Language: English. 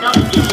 No.